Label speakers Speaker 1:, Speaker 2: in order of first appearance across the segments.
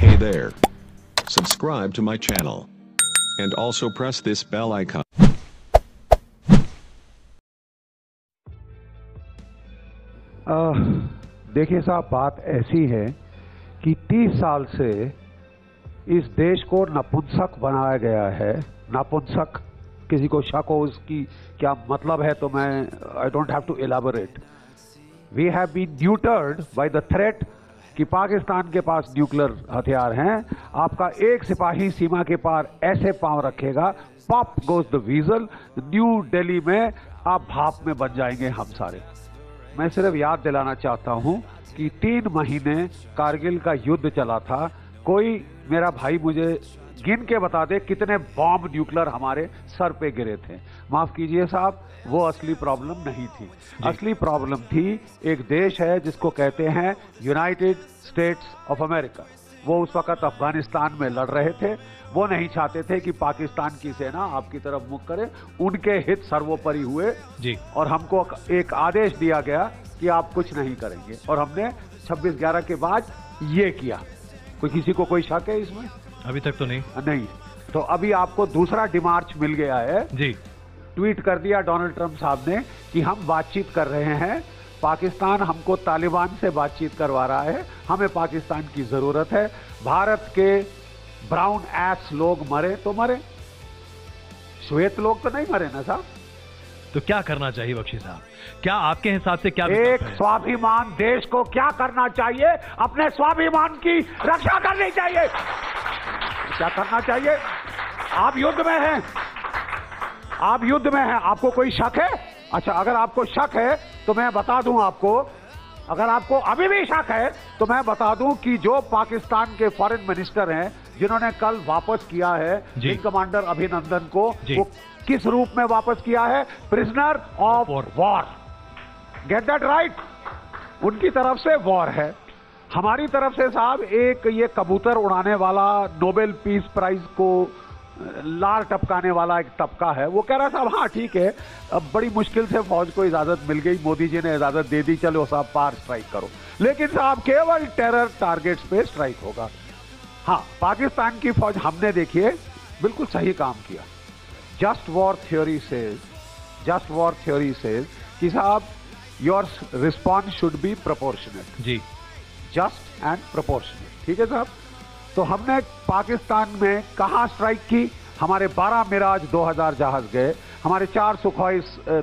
Speaker 1: Hey there. Subscribe to my channel. And also press this bell icon.
Speaker 2: देखिए साहब, बात ऐसी है कि 30 साल से इस देश को नपुंसक बनाया गया है नपुंसक किसी को शक हो उसकी क्या मतलब है तो मैं I don't have to elaborate we have been deterred by the threat कि पाकिस्तान के पास न्यूक्लियर हथियार हैं। आपका एक सिपाही सीमा के पार ऐसे पाँव रखेगा। Pop goes the weasel New Delhi में आप भाप में बन जाएँगे हम सारे। मैं सिर्फ़ याद दिलाना चाहता हूँ कि तीन महीने कारगिल का युद्ध चला था। कोई मेरा भाई मुझे गिन के बता दे कितने बॉम्ब न्यूक्लियर हमारे सर पे गिरे थे। माफ़ कीजिए साहब वो असली प्रॉब्लम नहीं थी। असली प्रॉब्लम थी एक देश है जिसको कहते हैं यूनाइटेड स्टेट्स ऑफ़ अमेरिका। वो उस वक्त अफ़गानिस्तान में लड़ रहे थे। वो नहीं चाहते थे कि पाकिस्तान की सेना आपकी तरफ़ मुख करे। उनके हित सर्वोपरि हुए।
Speaker 3: जी।
Speaker 2: और हमको एक आदेश दिया गया कि आप कुछ नहीं करेंगे। और हमने 26 ग्यारह के बाद ये किया। कोई किसी को कोई शक है इसमें?
Speaker 3: अभी तक तो नहीं।
Speaker 2: नहीं। तो अभी आपको दूसरा डिमार्च मिल गया है।
Speaker 3: जी।
Speaker 2: ट्वीट कर दिया डोनाल्ड ट्रंप साहब ने कि हम बातचीत कर रहे हैं। पाकिस्तान हमको तालिबान से बातचीत करवा रहा है। हमें पाकिस्तान की ज़रूरत है। भारत के ब्राउन एस लोग मरे तो मरे। श्वेत लोग तो नहीं मरे ना साहब।
Speaker 3: तो क्या करना चाहिए बख्शी साहब? क्या आपके हिसाब से क्या
Speaker 2: एक स्वाभिमान देश को क्या करना चाहिए? अपने स्वाभिमान की रक्षा करनी चाहिए। क्या करना चाहिए? आप युद्ध में हैं। आप युद्ध में हैं। आपको कोई शक है? अच्छा अगर आपको शक है तो मैं बता दूँ आपको अगर आपको अभी भी शक है तो मैं बता दूँ कि जो पाकिस्तान के फॉरेन मिनिस्टर हैं जिन्होंने कल वापस किया है विंग कमांडर अभिनंदन को वो किस रूप में वापस किया है? Prisoner of war get that right उनकी तरफ़ से वॉर है। हमारी तरफ़ से साहब, एक ये कबूतर उड़ाने वाला नोबेल पीस प्राइज को लार टपकाने वाला एक तबका है। वो कह रहा साहब हाँ ठीक है। अब बड़ी मुश्किल से फौज को इजाज़त मिल गई। मोदी जी ने इजाज़त दे दी। चलो साहब, पार स्ट्राइक करो। लेकिन साहब, केवल टेरर टारगेट्स पे स्ट्राइक होगा। हाँ पाकिस्तान की फौज हमने देखिए बिल्कुल सही काम किया। Just war theory says just war theory says कि साहब your response should be proportionate
Speaker 3: ji.
Speaker 2: Just and proportionate ठीक है साहब? तो हमने पाकिस्तान में कहा स्ट्राइक की? हमारे 12 मिराज 2000 जहाज़ गए। हमारे चार सुखोई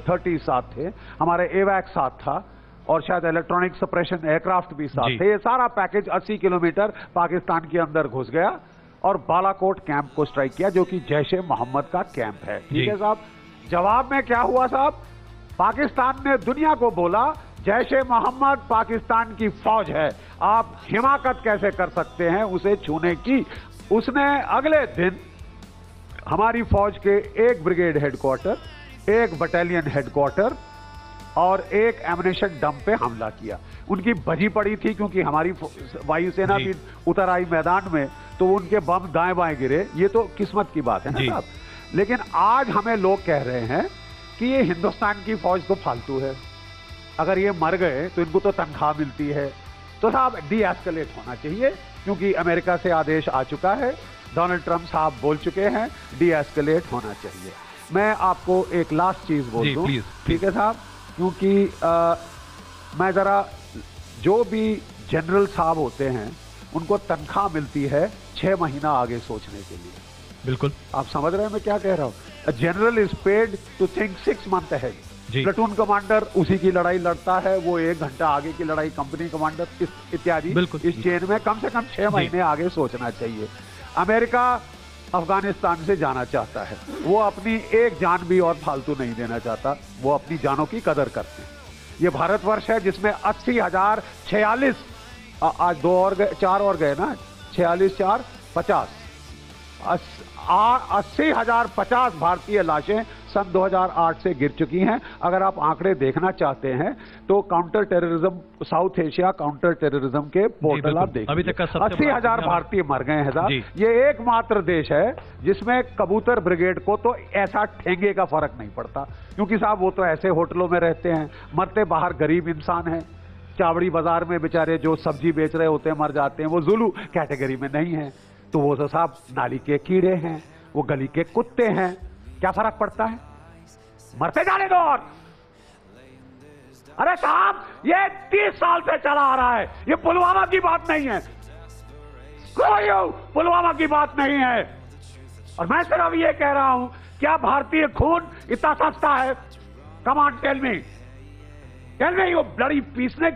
Speaker 2: थर्टी साथ थे। हमारे एवैक साथ था और शायद इलेक्ट्रॉनिक सप्रेशन एयरक्राफ्ट भी साथ थे। ये सारा पैकेज 80 किलोमीटर पाकिस्तान के अंदर घुस गया और बालाकोट कैंप को स्ट्राइक किया जो कि जैश ए मोहम्मद का कैंप है। ठीक है साहब? जवाब में क्या हुआ साहब? पाकिस्तान ने दुनिया को बोला जैश ए मोहम्मद पाकिस्तान की फौज है। आप हिमाकत कैसे कर सकते हैं उसे छूने की? उसने अगले दिन हमारी फौज के एक ब्रिगेड हेडक्वार्टर एक बटालियन हेडक्वार्टर और एक एमिनेशन डंप पे हमला किया। उनकी बजी पड़ी थी क्योंकि हमारी वायुसेना भी उतर आई मैदान में तो उनके बम दाएँ बाएँ गिरे। ये तो किस्मत की बात है ना साहब? लेकिन आज हमें लोग कह रहे हैं कि ये हिंदुस्तान की फौज तो फालतू है। अगर ये मर गए तो इनको तो तनख्वाह मिलती है। तो साहब डी एस्केलेट होना चाहिए क्योंकि अमेरिका से आदेश आ चुका है। डोनाल्ड ट्रंप साहब बोल चुके हैं डी एस्केलेट होना चाहिए। मैं आपको एक लास्ट चीज़ बोल दूँ। ठीक है साहब? क्योंकि मैं जरा जो भी जनरल साहब होते हैं उनको तनख्वाह मिलती है छह महीना आगे सोचने के लिए।
Speaker 3: बिल्कुल।
Speaker 2: आप समझ रहे हैं मैं क्या कह रहा हूँ? General is paid to think six month. Ahead platoon commander उसी की लड़ाई लड़ता है वो एक घंटा आगे की लड़ाई कंपनी कमांडर इस- इत्यादि। इस चेन में कम से कम छह महीने आगे सोचना चाहिए। अमेरिका अफ़गानिस्तान से जाना चाहता है। वो अपनी एक जान भी और फालतू नहीं देना चाहता। वो अपनी जानों की कदर करते हैं। ये भारतवर्ष है जिसमें अस्सी हज़ार छियालीस आज दो और गए चार और गए ना? छियालीस चार पचास। अस्सी हज़ार पचास भारतीय लाशें सन 2008 से गिर चुकी हैं। अगर आप आंकड़े देखना चाहते हैं तो counter terrorism South Asia counter terrorism के पोर्टल आप देखिए
Speaker 3: अभी तक का
Speaker 2: अस्सी हज़ार भारतीय मर गए हैं साहब। ये एकमात्र देश है जिसमें कबूतर ब्रिगेड को तो ऐसा ठेंगे का फ़र्क नहीं पड़ता। क्योंकि साहब वो तो ऐसे होटलों में रहते हैं मरते बाहर गरीब इंसान हैं। चावड़ी बाज़ार में बेचारे जो सब्ज़ी बेच रहे होते हैं मर जाते हैं। वो जुलू कैटेगरी में नहीं है। तो वो तो साहब नाली के कीड़े हैं वो गली के कुत्ते हैं। क्या फ़र्क पड़ता है? मरते जाने दो और। अरे साहब, ये तीस साल से चला आ रहा है। ये पुलवामा की बात नहीं है। कोई पुलवामा की बात नहीं है। और मैं सिर्फ़ ये कह रहा हूँ, क्या भारतीय खून इतना सस्ता है? Come on tell me tell me you bloody पीसने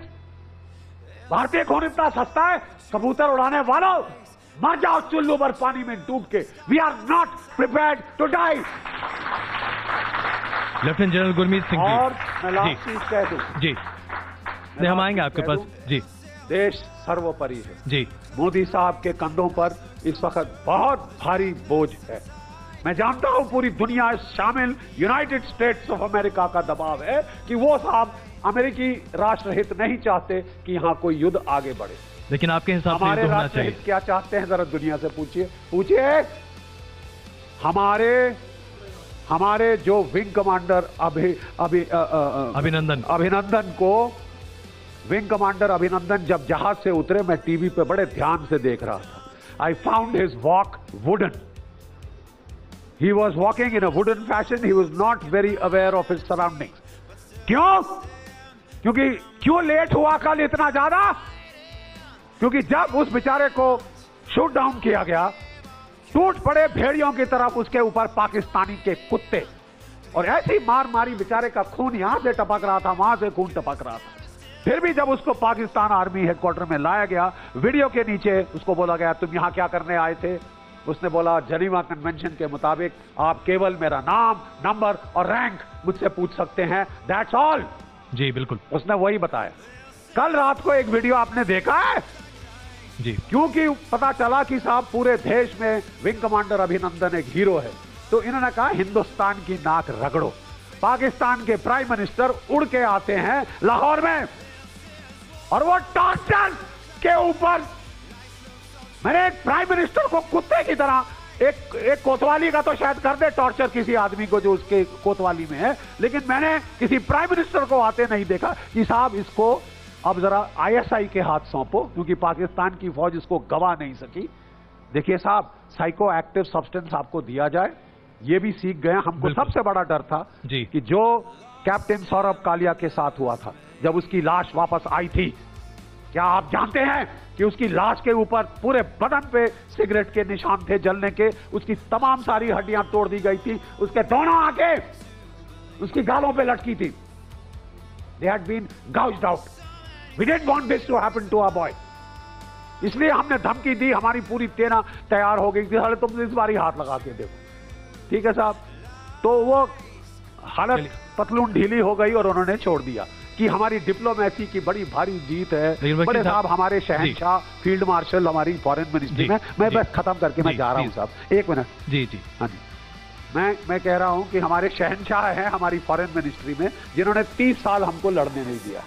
Speaker 2: भारतीय खून इतना सस्ता है, कबूतर उड़ाने वालों, मर जाओ चुल्लू भर पानी में डूब के। We are not prepare to die
Speaker 3: lieutenant general Gurmeet Singh
Speaker 2: और
Speaker 3: जी
Speaker 2: मैं
Speaker 3: जी।
Speaker 2: लास्ट चीज़ कह दूँ
Speaker 3: जी। नहीं हम आएँगे आपके पास। जी।
Speaker 2: देश सर्वोपरि है।
Speaker 3: जी।
Speaker 2: मोदी साहब के कंधों पर इस वक्त बहुत भारी बोझ है। मैं जानता हूँ पूरी दुनिया शामिल यूनाइटेड स्टेट्स ऑफ़ अमेरिका का दबाव है कि वो साहब अमेरिकी राष्ट्रहित नहीं चाहते कि यहाँ कोई युद्ध आगे बढ़े।
Speaker 3: लेकिन आपके हिसाब से
Speaker 2: हमारे राष्ट्रहित क्या चाहते हैं? जरा दुनिया से पूछिए। पूछिए। हमारे हमारे जो विंग कमांडर अभि अभि
Speaker 3: अभिनंदन।
Speaker 2: अभिनंदन को विंग कमांडर अभिनंदन जब जहाज़ से उतरे मैं टीवी पे बड़े ध्यान से देख रहा था। I found his walk wooden he was walking in a wooden fashion he was not very aware of his surrounding क्यों? क्योंकि क्यों लेट हुआ कल इतना ज़्यादा? क्योंकि जब उस बेचारे को शूट डाउन किया गया टूट पड़े भेड़ियों की तरफ़ उसके ऊपर पाकिस्तानी के कुत्ते। और ऐसी मार मारी बेचारे का खून यहाँ से टपक रहा था वहाँ से खून टपक रहा था। फिर भी जब उसको पाकिस्तान आर्मी हेडक्वार्टर में लाया गया वीडियो के नीचे उसको बोला गया तुम यहाँ क्या करने आए थे? उसने बोला जनीवा कन्वेंशन के मुताबिक आप केवल मेरा नाम नंबर और रैंक मुझसे पूछ सकते हैं। दैट्स ऑल
Speaker 3: जी बिल्कुल।
Speaker 2: उसने वही बताया। कल रात को एक वीडियो आपने देखा है?
Speaker 3: जी।
Speaker 2: क्योंकि पता चला कि साहब पूरे देश में विंग कमांडर अभिनंदन एक हीरो है तो इन्होंने कहा, हिंदुस्तान की नाक रगड़ो। पाकिस्तान के प्राइम मिनिस्टर उड़ के आते हैं लाहौर में। और वो टॉर्चर के ऊपर मैंने एक प्राइम मिनिस्टर को कुत्ते की तरह, एक एक कोतवाली का तो शायद कर दे टॉर्चर किसी आदमी को जो उसके कोतवाली में है, लेकिन मैंने किसी प्राइम मिनिस्टर को आते नहीं देखा कि साहब इसको अब जरा आईएसआई के हाथ सौंपो क्योंकि पाकिस्तान की फौज इसको गवा नहीं सकी। देखिए साहब साइको एक्टिव सब्सटेंस आपको दिया जाए। ये भी सीख गए हमको सबसे बड़ा डर था। कि जो कैप्टन सौरभ कालिया के साथ हुआ था जब उसकी लाश वापस आई थी। क्या आप जानते हैं कि उसकी लाश के ऊपर पूरे बदन पे सिगरेट के निशान थे जलने के? उसकी तमाम सारी हड्डियाँ तोड़ दी गई थी। उसके दोनों आँखें उसकी गालों पे लटकी थी। They had been gouged out we didn't want this to happen to our boy इसलिए हमने धमकी दी हमारी पूरी तेना तैयार हो गई थी साले तुम इस बार ही हाथ लगा के देखो। ठीक है साहब? तो वो हालत पतलून ढीली हो गई और उन्होंने छोड़ दिया कि हमारी डिप्लोमेसी की बड़ी भारी जीत है। बड़े
Speaker 3: साहब-
Speaker 2: हमारे शहनशाह फ़ील्ड मार्शल हमारी फॉरेन मिनिस्ट्री में। मैं बस खत्म करके मैं
Speaker 3: जा
Speaker 2: रहा हूँ। साहब। एक मिनट।
Speaker 3: जी जी।
Speaker 2: हाँ जी। मैं मैं कह रहा हूँ कि हमारे शहनशाह हैं हमारी फॉरेन मिनिस्ट्री में जिन्होंने तीस साल हमको लड़ने नहीं दिया।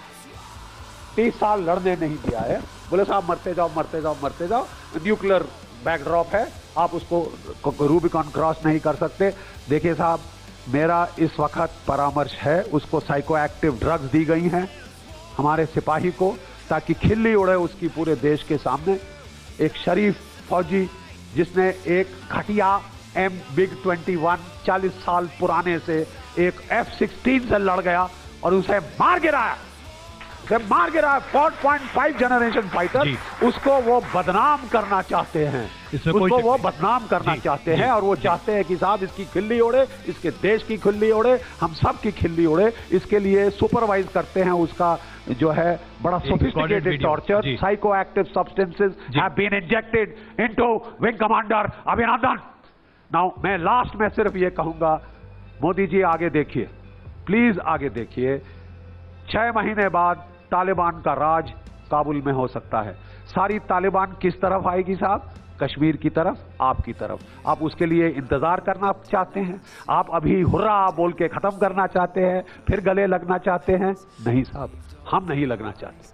Speaker 2: तीस साल लड़ने नहीं दिया है। बोले, साहब, मरते जाओ मरते जाओ मरते जाओ। न्यूक्लियर बैकड्रॉप है, आप उसको रूबिकॉन क्रॉस नहीं कर सकते। देखिए साहब, मेरा इस वक्त परामर्श है, उसको साइको एक्टिव ड्रग्स दी गई हैं हमारे सिपाही को, ताकि खिल्ली उड़े उसकी पूरे देश के सामने। एक शरीफ फौजी, जिसने एक घटिया एम बिग 21 40 साल पुराने से एक एफ़ सिक्सटीन से लड़ गया और उसे मार गिराया। मार गिराया 4.5 जनरेशन फाइटर उसको वो बदनाम करना चाहते हैं। उसको वो बदनाम करना चाहते हैं और वो चाहते हैं कि साहब इसकी खिल्ली उड़े इसके देश की खिल्ली उड़े हम सब की खिल्ली उड़े इसके लिए सुपरवाइज करते हैं उसका जो है बड़ा sophisticated torture psycho active substances. Have been injected into wing commander Abhinandan now मैं लास्ट में सिर्फ़ ये कहूँगा मोदी जी आगे देखिए प्लीज़ आगे देखिए। छह महीने बाद तालिबान का राज काबुल में हो सकता है। सारी तालिबान किस तरफ़ आएगी साहब? कश्मीर की तरफ़, आपकी तरफ़। आप उसके लिए इंतज़ार करना चाहते हैं। आप अभी हुर्रा बोल के खत्म करना चाहते हैं, फिर गले लगना चाहते हैं। नहीं साहब, हम नहीं लगना चाहते।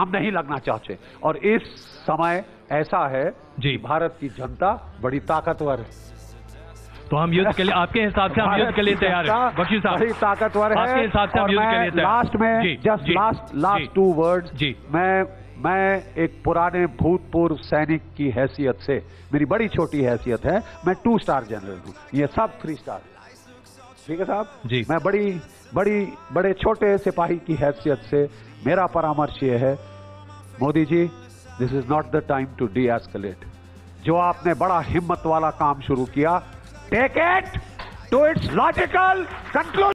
Speaker 2: हम नहीं लगना चाहते। और इस समय ऐसा है,
Speaker 3: जी।
Speaker 2: भारत की जनता बड़ी ताकतवर है।
Speaker 3: तो हम युद्ध के लिए आपके हिसाब से हम युद्ध के लिए तैयार हैं। बख्शी साहब
Speaker 2: ताकतवर है
Speaker 3: आपके हिसाब से हम युद्ध के लिए तैयार
Speaker 2: लास्ट में just last last two words
Speaker 3: जी।
Speaker 2: मैं मैं एक पुराने भूतपूर्व सैनिक की हैसियत से मेरी बड़ी छोटी हैसियत है मैं टू स्टार जनरल हूँ। ये सब थ्री स्टार ठीक है साहब?
Speaker 3: जी।
Speaker 2: मैं बड़ी बड़ी बड़े छोटे सिपाही की हैसियत से मेरा परामर्श ये है Modi ji this is not the time to deescalate जो आपने बड़ा हिम्मत वाला काम शुरू किया Take it to its logical conclusion.